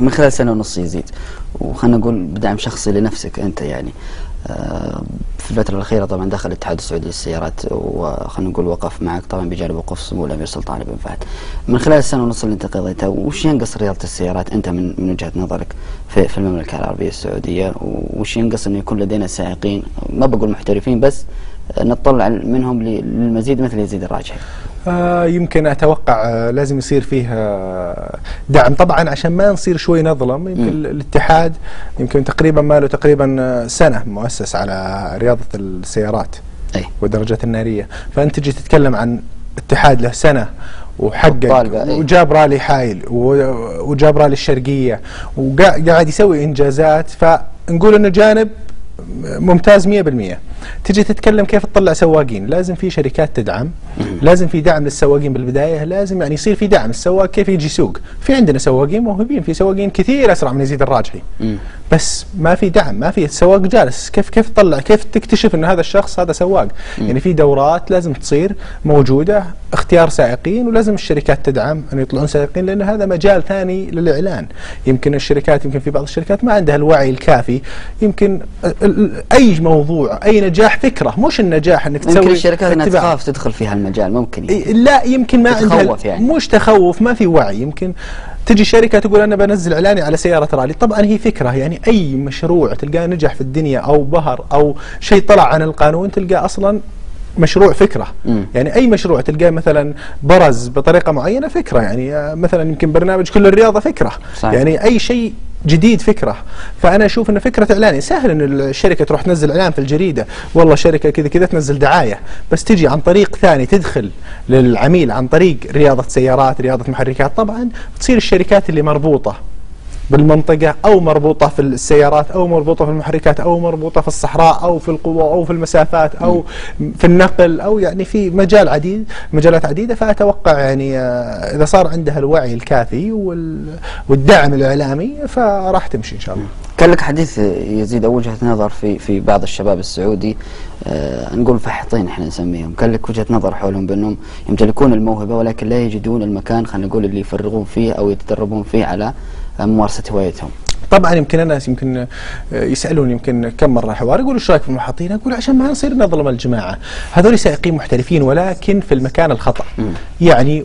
من خلال سنة ونص يزيد. وخلنا نقول بدعم شخصي لنفسك أنت يعني. آه، في الفترة الأخيرة طبعا دخل الاتحاد السعودي للسيارات وخلنا نقول وقف معك طبعا بجانب وقوف سمو الأمير سلطان بن فهد. من خلال السنة ونص اللي أنت قضيتها وش ينقص رياضة السيارات أنت من من وجهة نظرك في, في المملكة العربية السعودية؟ وش ينقص أنه يكون لدينا سائقين ما بقول محترفين بس نطلع منهم للمزيد مثل يزيد الراجحي؟ آه يمكن أتوقع آه لازم يصير فيه آه دعم. طبعا عشان ما نصير شوي نظلم يمكن م. الاتحاد يمكن تقريبا ما له تقريبا سنة مؤسس على رياضة السيارات أي. والدرجات النارية. فأنت تجي تتكلم عن اتحاد له سنة وحقق وجاب رالي. حايل وجاب رالي الشرقية وقاعد يسوي إنجازات. فنقول انه جانب ممتاز 100% تجي تتكلم كيف تطلع سواقين. لازم في شركات تدعم لازم في دعم للسواقين بالبداية لازم يعني يصير في دعم. السواق كيف يجي يسوق في عندنا سواقين موهوبين في سواقين كثير أسرع من يزيد الراجحي. بس ما في دعم ما في السواق جالس. كيف كيف تطلع كيف تكتشف إن هذا الشخص هذا سواق؟ يعني في دورات لازم تصير موجودة اختيار سائقين ولازم الشركات تدعم أن يطلعون سائقين لأن هذا مجال ثاني للإعلان. يمكن الشركات يمكن في بعض الشركات ما عندها الوعي الكافي. يمكن أي موضوع أي نجاح فكرة مش النجاح إنك تسوي يمكن الشركات إنها تخاف تدخل في هالمجال ممكن يعني. لا يمكن ما عندها يعني. مش تخوف ما في وعي. يمكن تجي شركة تقول أنا بنزل إعلاني على سيارة رالي طبعا هي فكرة يعني أي مشروع تلقاه نجح في الدنيا أو بهر أو شيء طلع عن القانون تلقاه أصلا مشروع فكرة مم. يعني أي مشروع تلقاه مثلا برز بطريقة معينة فكرة يعني مثلا يمكن برنامج كل الرياضة فكرة صحيح. يعني أي شيء جديد فكرة. فأنا أشوف إن فكرة إعلاني سهل إن الشركة تروح تنزل إعلان في الجريدة. والله شركة كذا كذا تنزل دعاية. بس تجي عن طريق ثاني تدخل للعميل عن طريق رياضة سيارات رياضة محركات. طبعا تصير الشركات اللي مربوطة. بالمنطقة أو مربوطة في السيارات أو مربوطة في المحركات أو مربوطة في الصحراء أو في القوة أو في المسافات أو في النقل أو يعني في مجال عديد مجالات عديدة. فأتوقع يعني آه، إذا صار عندها الوعي الكافي والدعم الإعلامي فراح تمشي إن شاء الله. كان لك حديث يزيد أو وجهة نظر في في بعض الشباب السعودي نقول فحطين إحنا نسميهم. كان لك وجهة نظر حولهم بأنهم يمتلكون الموهبة ولكن لا يجدون المكان خلينا نقول اللي يفرغون فيه أو يتدربون فيه على ممارسة هوايتهم. طبعا يمكن الناس يمكن آه، يسألون يمكن كم مرة حوار يقولوا إيش رأيك في المحطين؟ أقول عشان ما نصير نظلم الجماعة، هذول سائقين محترفين ولكن في المكان الخطأ. يعني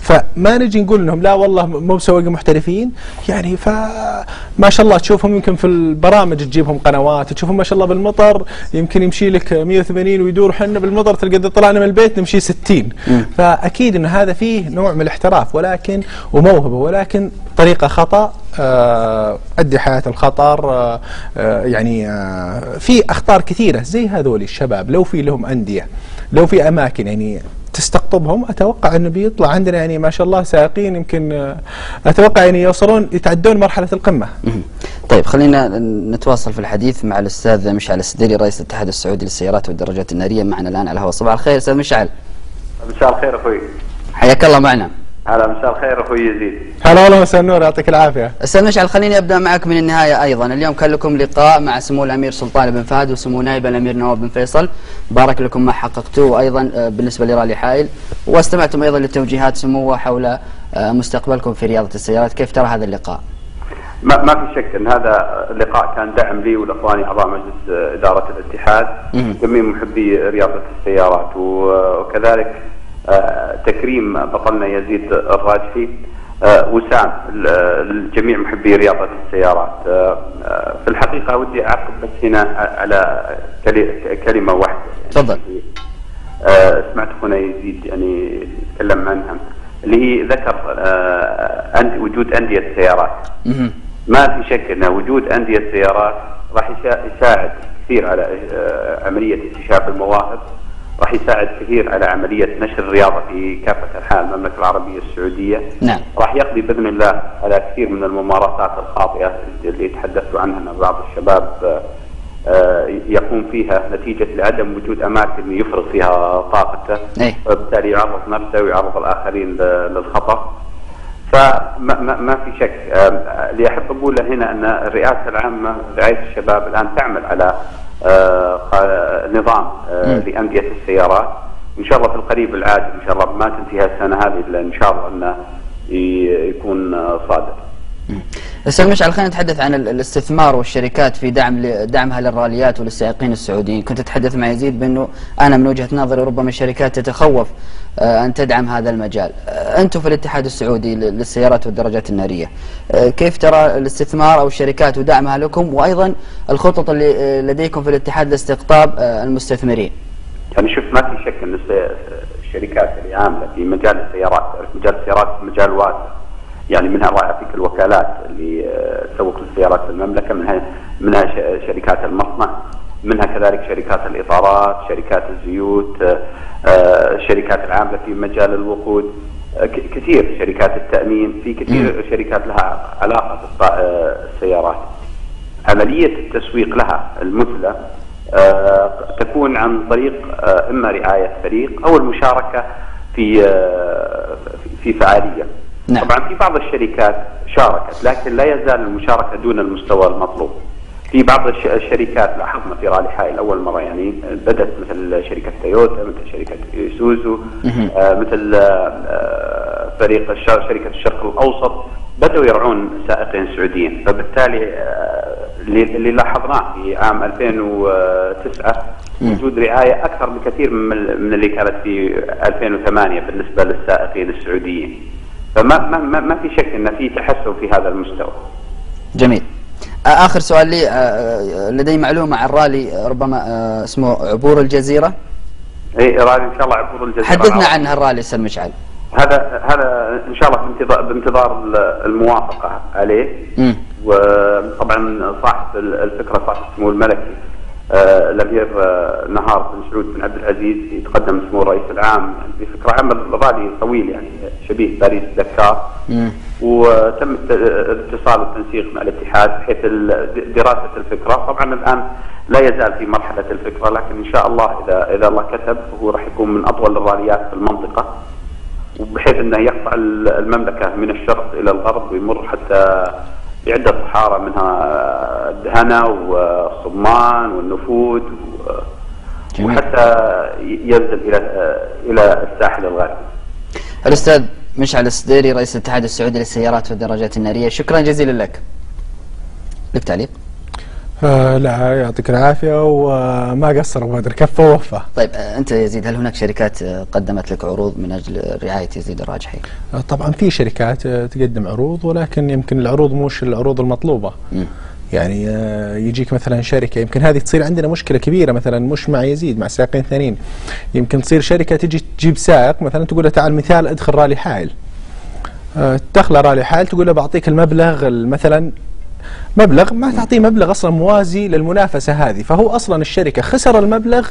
فما نجي نقول لهم لا والله مو بسواقين محترفين يعني فما شاء الله تشوفهم يمكن في البرامج تجيبهم قنوات تشوفهم ما شاء الله بالمطر يمكن يمشي لك 180 ويدور حنا بالمطر تلقى طلعنا من البيت نمشي 60 فأكيد ان هذا فيه نوع من الاحتراف ولكن وموهبة ولكن طريقة خطأ آه، أدي حياة الخطر آه، آه، يعني في أخطار كثيرة زي هذول الشباب لو في لهم أندية لو في أماكن يعني تستقطبهم أتوقع إنه بيطلع عندنا يعني ما شاء الله سائقين يمكن أتوقع يعني يوصلون يتعدون مرحلة القمة. طيب خلينا نتواصل في الحديث مع الأستاذ مشعل السديري رئيس الاتحاد السعودي للسيارات والدراجات النارية معنا الآن على الهواء صباح الخير أستاذ مشعل. مساء الخير أخوي. حياك الله معنا. هلا مساء الخير أخوي يزيد. هلا والله مساء النور يعطيك العافية. أستاذ مشعل خليني أبدأ معك من النهاية أيضا. اليوم كان لكم لقاء مع سمو الأمير سلطان بن فهد وسمو نائب الأمير نواف بن فيصل. بارك لكم ما حققتوه أيضا آه، بالنسبة لرالي حائل. واستمعتم أيضا لتوجيهات سموه حول آه، مستقبلكم في رياضة السيارات. كيف ترى هذا اللقاء؟ ما, ما في شك إن هذا اللقاء كان دعم لي ولاخواني أعضاء مجلس إدارة الاتحاد. جميع محبي رياضة السيارات وكذلك تكريم بطلنا يزيد الراجحي. آه، وسام لجميع محبي رياضة السيارات. آه، آه، في الحقيقة ودي أعقب بس هنا على كلمة واحدة. تفضل. سمعت أخونا يزيد يعني يتكلم عنها اللي هي ذكر وجود أندية سيارات. ما في شك أن وجود أندية سيارات راح يساعد كثير على عملية اكتشاف المواهب. راح يساعد كثير على عملية نشر الرياضة في كافة أنحاء المملكة العربية السعودية. نعم. راح يقضي بإذن الله على كثير من الممارسات الخاطئة اللي تحدثت عنها بعض الشباب آه، يقوم فيها نتيجة لعدم وجود أماكن يفرغ فيها طاقته. إيه. وبالتالي يعرض نفسه ويعرض الآخرين للخطر فما ما, في شك آه، اللي أحب أقوله هنا أن الرئاسة العامة رعاية الشباب الآن تعمل على نظام آه، لأندية السيارات. إن شاء الله في القريب العاجل إن شاء الله ما تنتهي السنة هذه إلا إن شاء الله أنه يكون صادق. أستاذ مشعل خلينا نتحدث عن الاستثمار والشركات في دعم دعمها للراليات وللسائقين السعوديين، كنت تتحدث مع يزيد بأنه أنا من وجهة نظري ربما الشركات تتخوف آه، أن تدعم هذا المجال. آه، أنتم في الاتحاد السعودي للسيارات والدراجات النارية، آه، كيف ترى الاستثمار أو الشركات ودعمها لكم وأيضا الخطط اللي لديكم في الاتحاد لاستقطاب المستثمرين؟ يعني شوف ما في شك إن الشركات اللي عامله في مجال السيارات، مجال السيارات مجال واسع. يعني منها رائع في الوكالات اللي آه، تسوق للسيارات في المملكة منها منها شركات المصنع منها كذلك شركات الإطارات، شركات الزيوت، الشركات آه، العاملة في مجال الوقود آه، كثير شركات التأمين في كثير شركات لها علاقة بالسيارات. عملية التسويق لها المثلى تكون عن طريق إما رعاية فريق أو المشاركة في في فعالية. نعم. طبعا في بعض الشركات شاركت لكن لا يزال المشاركة دون المستوى المطلوب. في بعض الشركات لاحظنا في رالي حائل أول مرة يعني بدأت مثل شركة تويوتا مثل شركة إيسوزو آه مثل آه فريق شركة الشرق الأوسط بدأوا يرعون سائقين سعوديين فبالتالي آه اللي لاحظناه في عام 2009 وجود رعاية أكثر بكثير من اللي كانت في 2008 بالنسبة للسائقين السعوديين. فما ما, ما, ما في شك إن في تحسن في هذا المستوى. جميل. آخر سؤال لي لدي معلومة عن رالي ربما اسمه عبور الجزيرة. إي رالي إن شاء الله عبور الجزيرة. حدثنا عن هالرالي أستاذ مشعل. هذا هذا إن شاء الله بانتظار بانتظار الموافقة عليه. م. وطبعا صاحب الفكرة صاحب السمو الملكي آه، الامير آه، نهار بن سعود بن عبد العزيز يتقدم سمو الرئيس العام بفكرة عامة الرالي طويل يعني شبيه باريس دكار. وتم الاتصال والتنسيق مع الاتحاد بحيث دراسة الفكرة. طبعا الآن لا يزال في مرحلة الفكرة لكن إن شاء الله إذا إذا الله كتب هو راح يكون من أطول الراليات في المنطقة. وبحيث إنه يقطع المملكة من الشرق إلى الغرب ويمر حتى بعدة صحارى منها الدهنة والصمان والنفود وحتى ينزل إلى إلى الساحل الغربي. الأستاذ مشعل الصديري رئيس الاتحاد السعودي للسيارات والدراجات النارية شكرا جزيلا لك. لك تعليق؟ آه لا يعطيك العافية وما قصر أبو بدر كفى ووفى طيب آه أنت يزيد هل هناك شركات آه، قدمت لك عروض من أجل رعاية يزيد الراجحي؟ طبعا في شركات تقدم عروض ولكن يمكن العروض مش العروض المطلوبة م. يعني يجيك مثلا شركة يمكن هذه تصير عندنا مشكلة كبيرة مثلا مش مع يزيد مع سائقين ثانيين يمكن تصير شركة تجي تجيب سائق مثلا تقول له تعال مثال ادخل رالي حائل تدخله رالي حائل تقول له بعطيك المبلغ مثلا مبلغ ما تعطيه مبلغ أصلا موازي للمنافسة هذه. فهو أصلا الشركة خسر المبلغ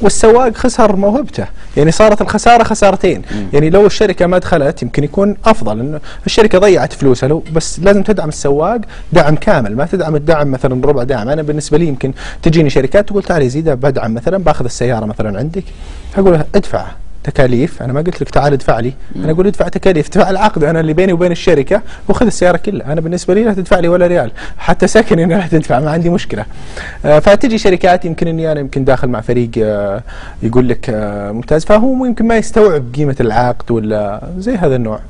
والسواق خسر موهبته. يعني صارت الخسارة خسارتين. يعني لو الشركة ما دخلت يمكن يكون أفضل. انه الشركة ضيعت فلوسها. لو بس لازم تدعم السواق دعم كامل. ما تدعم الدعم مثلا ربع دعم. أنا بالنسبة لي يمكن تجيني شركات تقول تعالي زيد بدعم مثلا باخذ السيارة مثلا عندك. أقول ادفع. تكاليف. أنا ما قلت لك تعال ادفع لي. أنا أقول ادفع تكاليف ادفع العقد أنا اللي بيني وبين الشركة وخذ السيارة كلها. أنا بالنسبة لي لا تدفع لي ولا ريال. حتى سكن أنا لا تدفع ما عندي مشكلة. آه فتجي شركات يمكن إني أنا يمكن داخل مع فريق آه يقول لك آه ممتاز. فهو يمكن ما يستوعب قيمة العقد ولا زي هذا النوع.